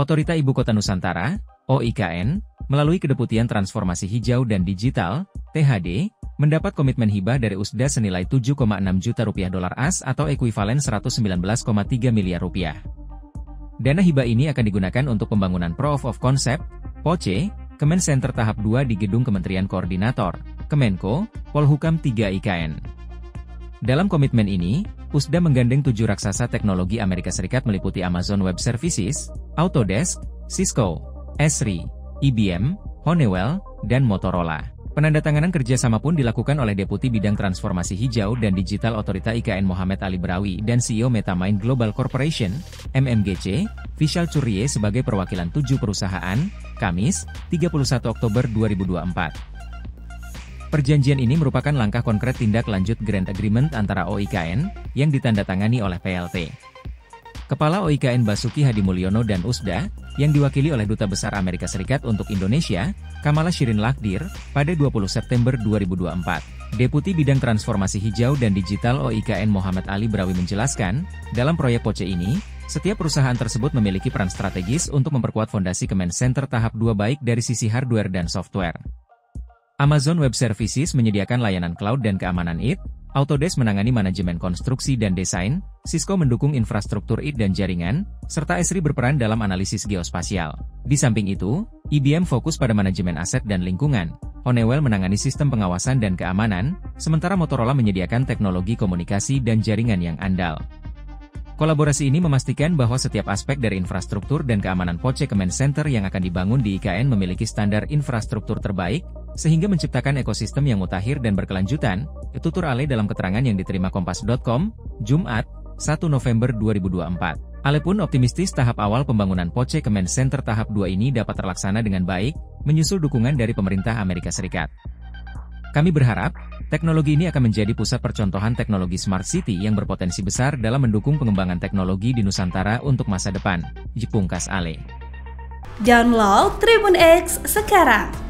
Otorita Ibu Kota Nusantara, OIKN, melalui Kedeputian Transformasi Hijau dan Digital, THD, mendapat komitmen hibah dari USDA senilai 7,6 juta rupiah dolar as atau ekuivalen 119,3 miliar rupiah. Dana hibah ini akan digunakan untuk pembangunan Proof of Concept, POCE, Kemen Center tahap 2 di Gedung Kementerian Koordinator, Kemenko, Polhukam 3 IKN. Dalam komitmen ini, USDA menggandeng tujuh raksasa teknologi Amerika Serikat meliputi Amazon Web Services, Autodesk, Cisco, Esri, IBM, Honeywell, dan Motorola. Penandatanganan kerjasama pun dilakukan oleh Deputi Bidang Transformasi Hijau dan Digital Otorita IKN Muhammad Ali Brawi dan CEO Metamind Global Corporation, MMGC, Vishal Curie sebagai perwakilan tujuh perusahaan, Kamis, 31 Oktober 2024. Perjanjian ini merupakan langkah konkret tindak lanjut Grant Agreement antara OIKN, yang ditandatangani oleh PLT. Kepala OIKN Basuki Hadi Mulyono dan USDA, yang diwakili oleh Duta Besar Amerika Serikat untuk Indonesia, Kamala Shirin Lakdir, pada 20 September 2024. Deputi Bidang Transformasi Hijau dan Digital OIKN Muhammad Ali Brawi menjelaskan, dalam proyek POCE ini, setiap perusahaan tersebut memiliki peran strategis untuk memperkuat fondasi Kemen Center tahap 2 baik dari sisi hardware dan software. Amazon Web Services menyediakan layanan cloud dan keamanan IT, Autodesk menangani manajemen konstruksi dan desain, Cisco mendukung infrastruktur IT dan jaringan, serta Esri berperan dalam analisis geospasial. Di samping itu, IBM fokus pada manajemen aset dan lingkungan, Honeywell menangani sistem pengawasan dan keamanan, sementara Motorola menyediakan teknologi komunikasi dan jaringan yang andal. Kolaborasi ini memastikan bahwa setiap aspek dari infrastruktur dan keamanan Poche Command Center yang akan dibangun di IKN memiliki standar infrastruktur terbaik, sehingga menciptakan ekosistem yang mutakhir dan berkelanjutan, tutur Ale dalam keterangan yang diterima Kompas.com, Jumat, 1 November 2024. Ale pun optimistis tahap awal pembangunan Poche Command Center tahap 2 ini dapat terlaksana dengan baik, menyusul dukungan dari pemerintah Amerika Serikat. Kami berharap, teknologi ini akan menjadi pusat percontohan teknologi Smart City yang berpotensi besar dalam mendukung pengembangan teknologi di Nusantara untuk masa depan. Jepungkas Ale. Download Tribun X sekarang.